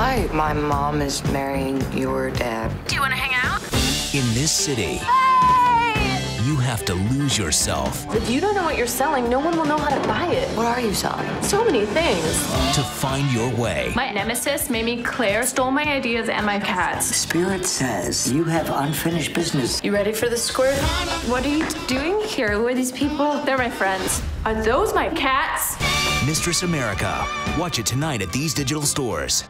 Hi, my mom is marrying your dad. Do you want to hang out? In this city, you have to lose yourself If you don't know what you're selling, no one will know how to buy it. What are you selling? So many things. to find your way. My nemesis, Mamie Claire, stole my ideas and my cats. Spirit says you have unfinished business. You ready for the squirt? What are you doing here? Who are these people? They're my friends. Are those my cats? Mistress America. Watch it tonight at these digital stores.